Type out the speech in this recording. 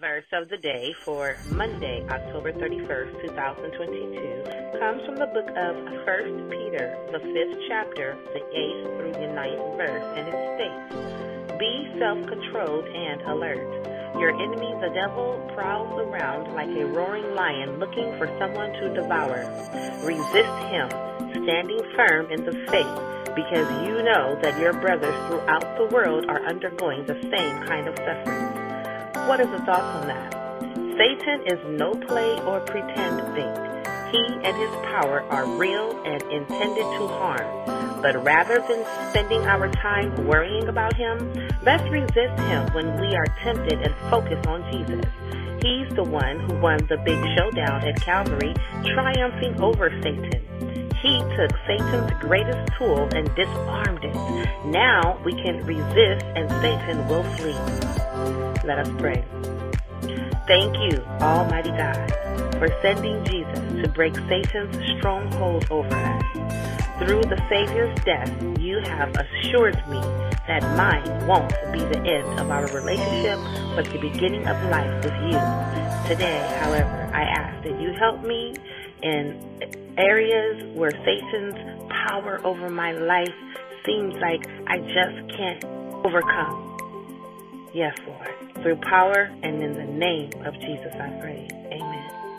Verse of the day for Monday, October 31st, 2022, comes from the book of 1 Peter, the 5th chapter, the 8th through the 9th verse, and it states, Be self-controlled and alert. Your enemy, the devil, prowls around like a roaring lion looking for someone to devour. Resist him, standing firm in the faith, because you know that your brothers throughout the world are undergoing the same kind of suffering. What is the thoughts on that? Satan is no play or pretend thing. He and his power are real and intended to harm. But rather than spending our time worrying about him, let's resist him when we are tempted and focus on Jesus. He's the one who won the big showdown at Calvary, triumphing over Satan. He took Satan's greatest tool and disarmed it. Now we can resist and Satan will flee. Let us pray. Thank you, Almighty God, for sending Jesus to break Satan's stronghold over us. Through the Savior's death, you have assured me that mine won't be the end of our relationship, but the beginning of life with you. Today, however, I ask that you help me in areas where Satan's power over my life seems like I just can't overcome. Yes, Lord. Through power and in the name of Jesus, I pray. Amen.